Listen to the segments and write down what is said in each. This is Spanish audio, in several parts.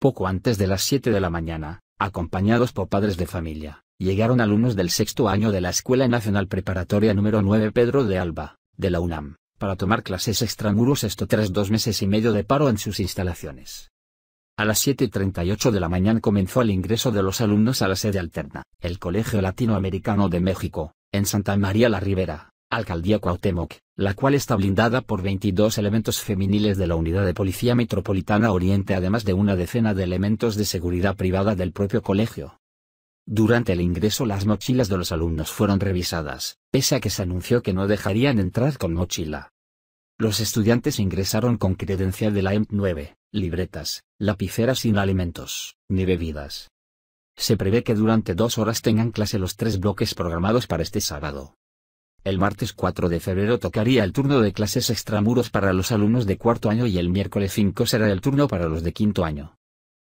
Poco antes de las 7 de la mañana, acompañados por padres de familia, llegaron alumnos del sexto año de la Escuela Nacional Preparatoria número 9 Pedro de Alba, de la UNAM, para tomar clases extramuros esto tras dos meses y medio de paro en sus instalaciones. A las 7.38 de la mañana comenzó el ingreso de los alumnos a la sede alterna, el Colegio Latinoamericano de México, en Santa María la Ribera, Alcaldía Cuauhtémoc, la cual está blindada por 22 elementos femeniles de la Unidad de Policía Metropolitana Oriente además de una decena de elementos de seguridad privada del propio colegio. Durante el ingreso las mochilas de los alumnos fueron revisadas, pese a que se anunció que no dejarían entrar con mochila. Los estudiantes ingresaron con credencial de la EMP 9, libretas, lapiceras sin alimentos, ni bebidas. Se prevé que durante dos horas tengan clase los tres bloques programados para este sábado. El martes 4 de febrero tocaría el turno de clases extramuros para los alumnos de cuarto año y el miércoles 5 será el turno para los de quinto año.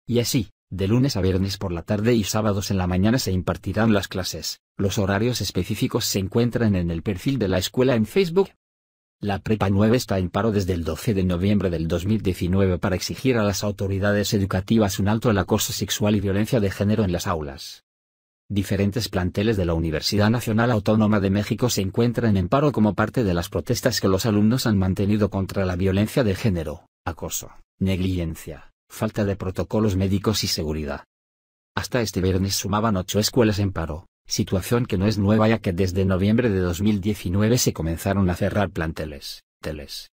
Y así, de lunes a viernes por la tarde y sábados en la mañana se impartirán las clases. Los horarios específicos se encuentran en el perfil de la escuela en Facebook. La Prepa 9 está en paro desde el 12 de noviembre del 2019 para exigir a las autoridades educativas un alto al acoso sexual y violencia de género en las aulas. Diferentes planteles de la Universidad Nacional Autónoma de México se encuentran en paro como parte de las protestas que los alumnos han mantenido contra la violencia de género, acoso, negligencia, falta de protocolos médicos y seguridad. Hasta este viernes sumaban ocho escuelas en paro, situación que no es nueva ya que desde noviembre de 2019 se comenzaron a cerrar planteles, teles,